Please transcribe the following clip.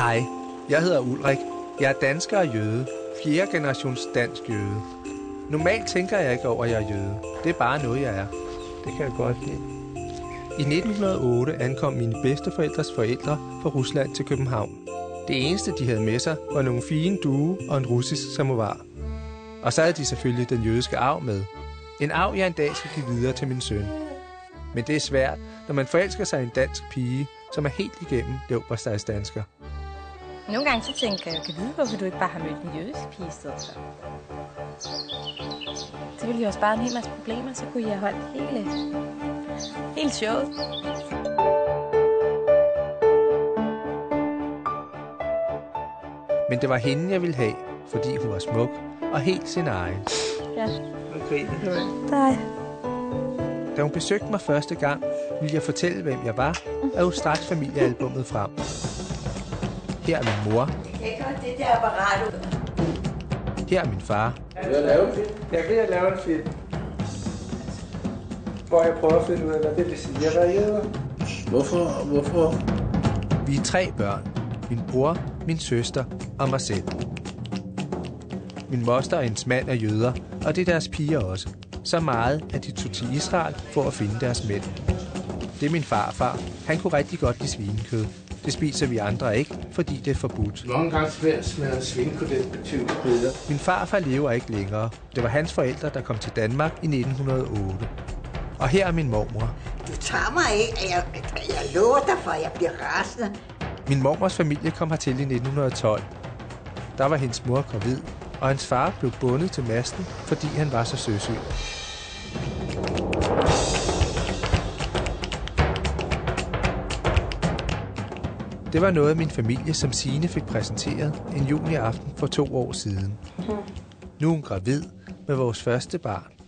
Hej, jeg hedder Ulrik. Jeg er dansker og jøde. Fjerde generations dansk jøde. Normalt tænker jeg ikke over, at jeg er jøde. Det er bare noget, jeg er. Det kan jeg godt lide. I 1908 ankom mine bedsteforældres forældre fra Rusland til København. Det eneste, de havde med sig, var nogle fine due og en russisk samovar. Og så havde de selvfølgelig den jødiske arv med. En arv, jeg en dag skal give videre til min søn. Men det er svært, når man forelsker sig i en dansk pige, som er helt igennem dansker. Nogle gange så tænker jeg, kan vide, hvorfor du ikke bare har mødt en jødisk pige i stedet for. Så ville jeg også bare en hel masse problemer, så kunne jeg holde hele, hele showet. Men det var hende, jeg ville have, fordi hun var smuk og helt sin egen. Ja. Okay. Nej. Da hun besøgte mig første gang, ville jeg fortælle, hvem jeg var, og hun straks familiealbummet frem. Her er min mor. Jeg gør det der apparat. Her er min far. Jeg at lave en film. Jeg at lave en film. Hvor jeg prøver at finde ud af, hvad det vil sige at være jøder. Hvorfor? Hvorfor? Vi er tre børn. Min bror, min søster og mig selv. Min moster og hendes mand er jøder, og det er deres piger også. Så meget, at de tog til Israel for at finde deres mænd. Det er min farfar. Han kunne rigtig godt lide svinekød. Det spiser vi andre ikke, fordi det er forbudt. Mange gange smager smager svinekød betyder bedre. Min farfar lever ikke længere. Det var hans forældre, der kom til Danmark i 1908. Og her er min mormor. Du tager mig ikke. Jeg, jeg lover dig for, at jeg bliver rasende. Min mormors familie kom hertil i 1912. Der var hendes mor gravid, og hans far blev bundet til masten, fordi han var så søsyg. Det var noget, min familie som Sine fik præsenteret en juliaften for to år siden. Nu er hun gravid med vores første barn.